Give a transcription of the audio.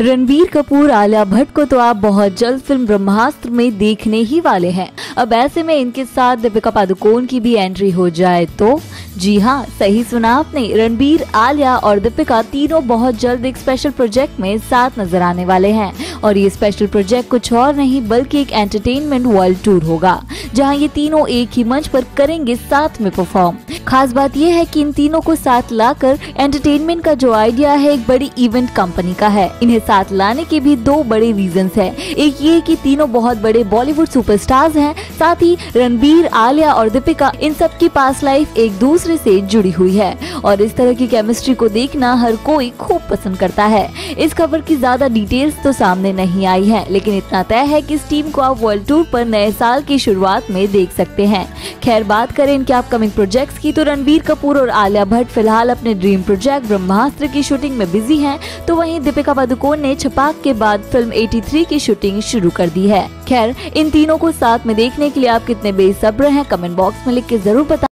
रणबीर कपूर, आलिया भट्ट को तो आप बहुत जल्द फ़िल्म ब्रह्मास्त्र में देखने ही वाले हैं। अब ऐसे में इनके साथ दीपिका पादुकोण की भी एंट्री हो जाए तो? जी हाँ सही सुना आपने। रणबीर आलिया और दीपिका तीनों बहुत जल्द एक स्पेशल प्रोजेक्ट में साथ नज़र आने वाले हैं। और ये स्पेशल प्रोजेक्ट कुछ और नहीं, बल्कि एक एंटरटेनमेंट वर्ल्ड टूर होगा, जहाँ ये तीनों एक ही मंच पर करेंगे साथ में परफॉर्म खास बात यह है कि इन तीनों को साथ लाकर एंटरटेनमेंट का जो आइडिया है, एक बड़ी इवेंट कंपनी का है। इन्हें साथ लाने के भी दो बड़े रीजन है। एक ये कि तीनों बहुत बड़े बॉलीवुड सुपरस्टार्स हैं, साथ ही रणबीर, आलिया और दीपिका, इन सब की पास लाइफ एक दूसरे से जुड़ी हुई है। और इस तरह की केमिस्ट्री को देखना हर कोई खूब पसंद करता है। इस खबर की ज़्यादा डिटेल्स तो सामने नहीं आई है, लेकिन इतना तय है कि इस टीम को आप वर्ल्ड टूर पर नए साल की शुरुआत में देख सकते हैं। खैर, बात करें इनके अपकमिंग प्रोजेक्ट्स की तो रणबीर कपूर और आलिया भट्ट फ़िलहाल अपने ड्रीम प्रोजेक्ट ब्रह्मास्त्र की शूटिंग में बिज़ी हैं तो वहीं दीपिका पादुकोण ने छपाक के बाद फ़िल्म 83 की शूटिंग शुरू कर दी है। खैर, इन तीनों को साथ में देखने के लिए आप कितने बेसब्र हैं कमेंट बॉक्स में लिख के ज़रूर बता